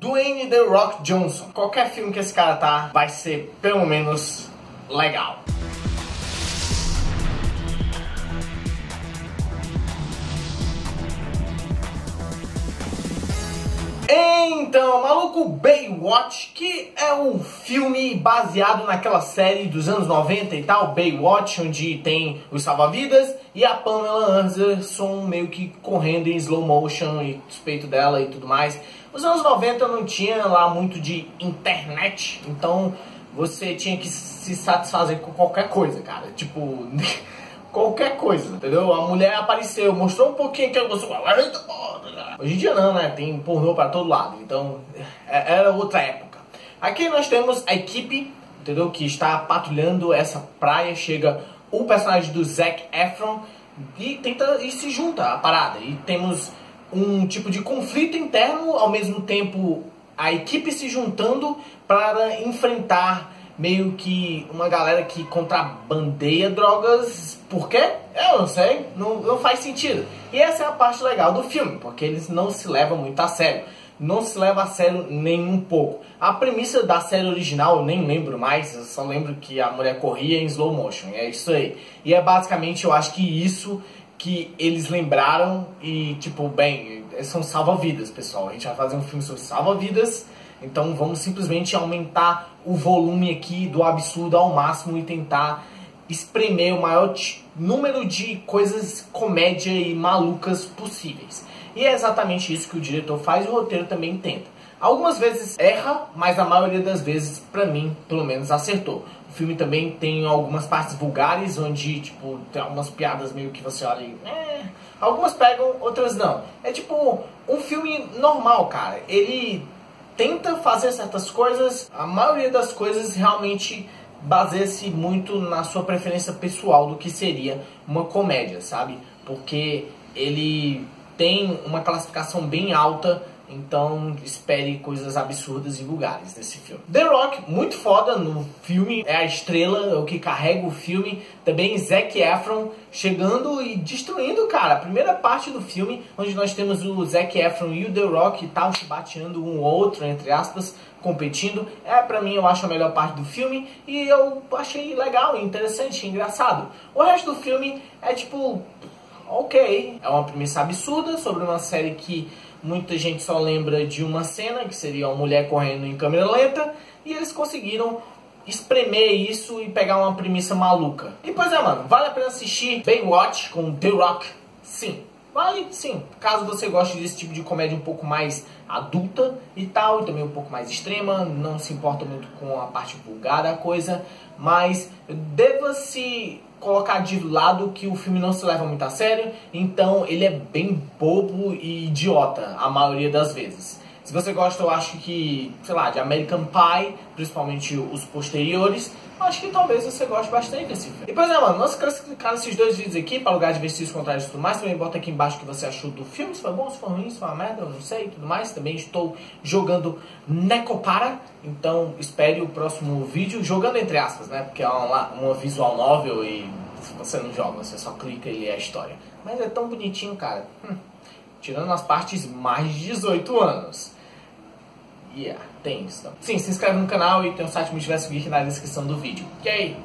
Dwayne The Rock Johnson. Qualquer filme que esse cara tá, vai ser pelo menos legal. Então, maluco Baywatch, que é um filme baseado naquela série dos anos 90 e tal, Baywatch, onde tem os salva-vidas e a Pamela Anderson meio que correndo em slow motion e suspeito dela e tudo mais. Nos anos 90 não tinha lá muito de internet, então você tinha que se satisfazer com qualquer coisa, cara. Tipo, qualquer coisa, entendeu? A mulher apareceu, mostrou um pouquinho que você Hoje em dia não, né? Tem pornô para todo lado, então é, era outra época. Aqui nós temos a equipe, entendeu? Que está patrulhando essa praia, chega o personagem do Zac Efron e tenta e se junta à parada. E temos um tipo de conflito interno, ao mesmo tempo a equipe se juntando para enfrentar meio que uma galera que contrabandeia drogas. Por quê? Eu não sei, não, não faz sentido. E essa é a parte legal do filme, porque eles não se levam muito a sério. Não se leva a sério nem um pouco. A premissa da série original eu nem lembro mais, eu só lembro que a mulher corria em slow motion, é isso aí. E é basicamente, eu acho que isso que eles lembraram e, tipo, bem, são salva-vidas, pessoal. A gente vai fazer um filme sobre salva-vidas então vamos simplesmente aumentar o volume aqui do absurdo ao máximo e tentar espremer o maior número de coisas comédia e malucas possíveis. E é exatamente isso que o diretor faz e o roteiro também tenta. Algumas vezes erra, mas a maioria das vezes, para mim, pelo menos acertou. O filme também tem algumas partes vulgares, onde, tipo, tem algumas piadas meio que você olha e... Eh, algumas pegam, outras não. É tipo um filme normal, cara. Ele tenta fazer certas coisas, a maioria das coisas realmente baseia-se muito na sua preferência pessoal do que seria uma comédia, sabe? Porque ele tem uma classificação bem alta então espere coisas absurdas e vulgares nesse filme. The Rock, muito foda no filme, é a estrela, é o que carrega o filme. Também Zac Efron chegando e destruindo, cara. A primeira parte do filme, onde nós temos o Zac Efron e o The Rock tal, se bateando um outro, entre aspas, competindo. É, pra mim, eu acho a melhor parte do filme e eu achei legal, interessante, engraçado. O resto do filme é tipo, ok. É uma premissa absurda sobre uma série que Muita gente só lembra de uma cena, que seria uma mulher correndo em câmera lenta, e eles conseguiram espremer isso e pegar uma premissa maluca. E pois é, mano, vale a pena assistir Baywatch com The Rock? Sim. Vale sim, caso você goste desse tipo de comédia um pouco mais adulta e tal, e também um pouco mais extrema, não se importa muito com a parte vulgar da coisa, mas deva-se colocar de lado que o filme não se leva muito a sério, então ele é bem bobo e idiota a maioria das vezes. Se você gosta, eu acho que, sei lá, de American Pie, principalmente os posteriores, acho que talvez você goste bastante desse filme. E pois é, mano, não se esqueça de clicar nesses dois vídeos aqui para lugar de ver se os contrários e tudo mais. Também bota aqui embaixo o que você achou do filme, se foi bom, se foi ruim, se foi uma merda, eu não sei e tudo mais. Também estou jogando Necopara, então espere o próximo vídeo, jogando entre aspas, né? Porque é uma, uma visual novel e você não joga, você só clica e lê a história. Mas é tão bonitinho, cara. Hum. Tirando as partes mais de 18 anos. Yeah, tem isso. Sim, se inscreve no canal e tem o site Multiverso Geek na descrição do vídeo. Ok?